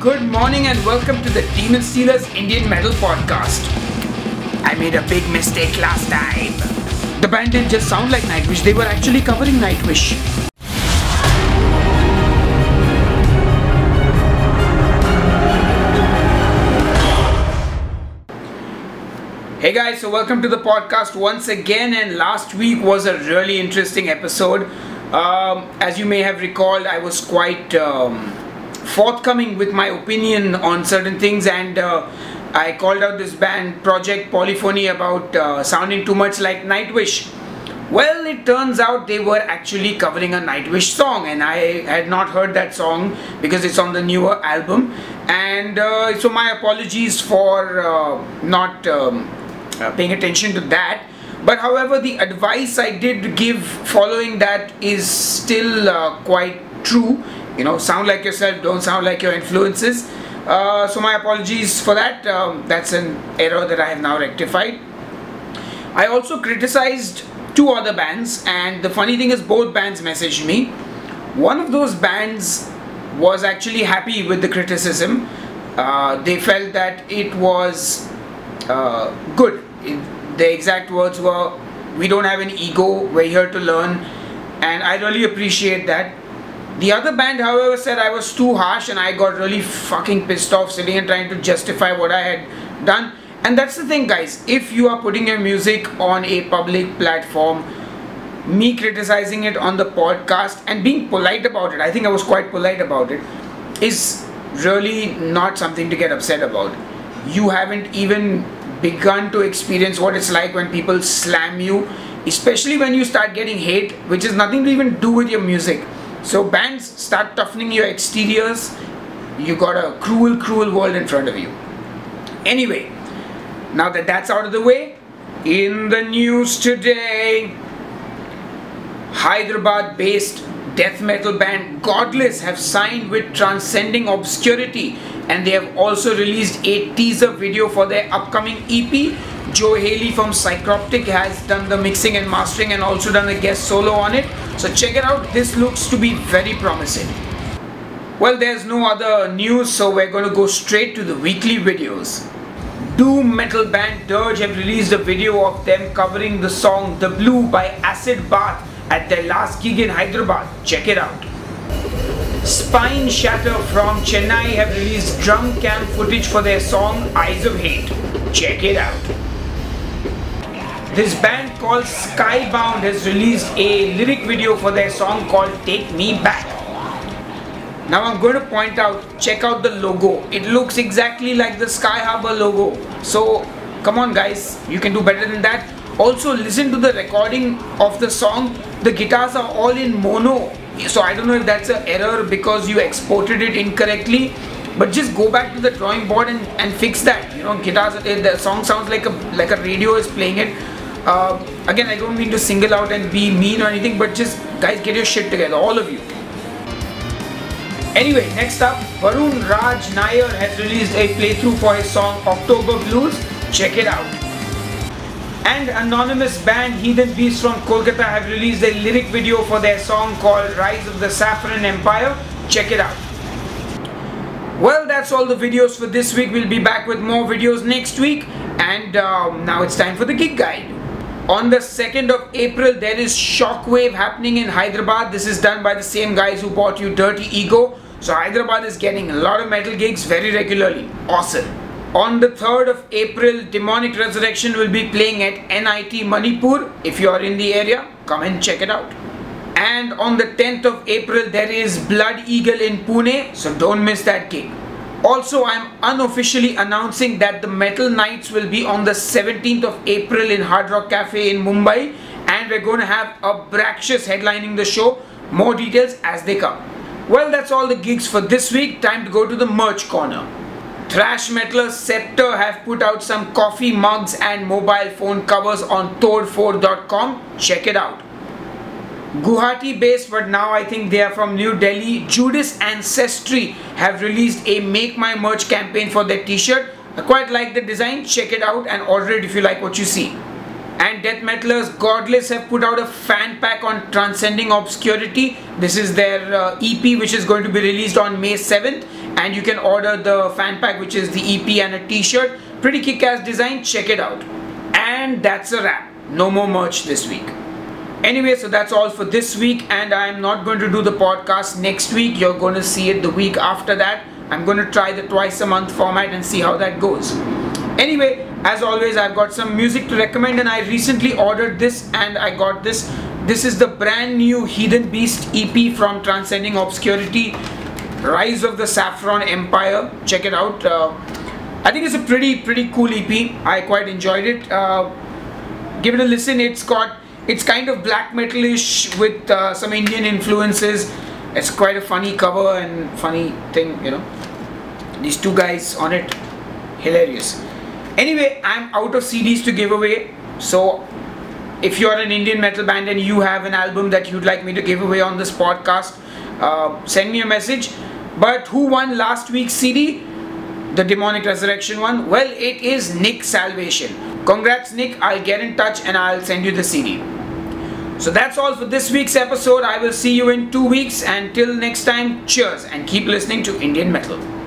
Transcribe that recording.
good morning and welcome to the Demonstealer's Indian Metal Podcast. I made a big mistake last time. The band didn't just sound like Nightwish, they were actually covering Nightwish. Hey guys, so welcome to the podcast once again. And last week was a really interesting episode. Um, as you may have recalled, I was quite um, forthcoming with my opinion on certain things, and uh, I called out this band Project Polyphony about uh, sounding too much like Nightwish. Well, it turns out they were actually covering a Nightwish song, and I had not heard that song because it's on the newer album. And uh, so, my apologies for uh, not um, uh, paying attention to that. But however, the advice I did give following that is still uh, quite true. You know, sound like yourself, don't sound like your influences. Uh, so, my apologies for that. Um, that's an error that I have now rectified. I also criticized two other bands, and the funny thing is, both bands messaged me. One of those bands was actually happy with the criticism. Uh, they felt that it was uh, good. It, the exact words were, "We don't have an ego. We're here to learn," and I really appreciate that. The other band, however, said I was too harsh, and I got really fucking pissed off sitting and trying to justify what I had done. And that's the thing guys. If you are putting your music on a public platform me criticizing it on the podcast and being polite about it i think i was quite polite about it is really not something to get upset about. You haven't even begun to experience what it's like when people slam you especially when you start getting hate which is nothing to even do with your music so bands start toughening your exteriors you got a cruel cruel world in front of you anyway now that that's out of the way, in the news today, Hyderabad based death metal band Godless have signed with Transcending Obscurity and they have also released a teaser video for their upcoming EP. Joe Haley from Psycroptic has done the mixing and mastering and also done a guest solo on it. So check it out, this looks to be very promising. Well, there's no other news, so we're going to go straight to the weekly videos. Doom metal band Dirge have released a video of them covering the song The Blue by Acid Bath at their last gig in Hyderabad. Check it out. Spine Shatter from Chennai have released drum cam footage for their song Eyes of Hate. Check it out. This band called Skybound has released a lyric video for their song called Take Me Back. Now I'm going to point out, check out the logo. It looks exactly like the Sky Harbor logo. So come on guys, you can do better than that. Also listen to the recording of the song. The guitars are all in mono. So I don't know if that's an error because you exported it incorrectly. But just go back to the drawing board and, and fix that. You know, guitars, the song sounds like a like a radio is playing it. Uh, again, I don't mean to single out and be mean or anything, but just guys, get your shit together, all of you. Anyway, next up, Varun Raj Nair has released a playthrough for his song Oktober Blues. Check it out. And anonymous band Heathen Beast from Kolkata have released a lyric video for their song called Rise of the Saffron Empire. Check it out. Well, that's all the videos for this week. We'll be back with more videos next week. And um, now it's time for the gig guide. On the 2nd of April, there is Shockwave happening in Hyderabad. This is done by the same guys who bought you Dirty Ego. So Hyderabad is getting a lot of metal gigs very regularly. Awesome. On the 3rd of April, Demonic Resurrection will be playing at NIT Manipur. If you are in the area, come and check it out. And on the 10th of April, there is Blood Eagle in Pune. So don't miss that gig. Also, I'm unofficially announcing that the Metal Nights will be on the 17th of April in Hard Rock Cafe in Mumbai. And we're going to have Abraxas headlining the show. More details as they come. Well, that's all the gigs for this week. Time to go to the merch corner. Thrash metalers Sceptre have put out some coffee mugs and mobile phone covers on todphod.com. Check it out. Guwahati based, but now I think they are from New Delhi. Judas Ancestry have released a Make My Merch campaign for their t-shirt. I quite like the design. Check it out and order it if you like what you see. And death metalers godless have put out a fan pack on transcending obscurity. This is their uh, ep which is going to be released on may 7th and you can order the fan pack which is the ep and a t-shirt. Pretty kick-ass design. Check it out. And that's a wrap. No more merch this week anyway so that's all for this week and i'm not going to do the podcast next week you're going to see it the week after that i'm going to try the twice a month format and see how that goes anyway as always i've got some music to recommend and i recently ordered this and i got this this is the brand new Heathen Beast EP from Transcending Obscurity, Rise of the Saffron Empire. Check it out. Uh, I think it's a pretty pretty cool EP. I quite enjoyed it. Uh, give it a listen. It's got it's kind of black metalish with uh, some Indian influences. It's quite a funny cover and funny thing, you know. These two guys on it, hilarious. Anyway, I'm out of CDs to give away, so if you're an Indian metal band and you have an album that you'd like me to give away on this podcast, uh, send me a message. But who won last week's CD? The Demonic Resurrection one? Well, it is Nick Salvation. Congrats, Nick. I'll get in touch and I'll send you the CD. So that's all for this week's episode. I will see you in two weeks. And till next time, cheers and keep listening to Indian Metal.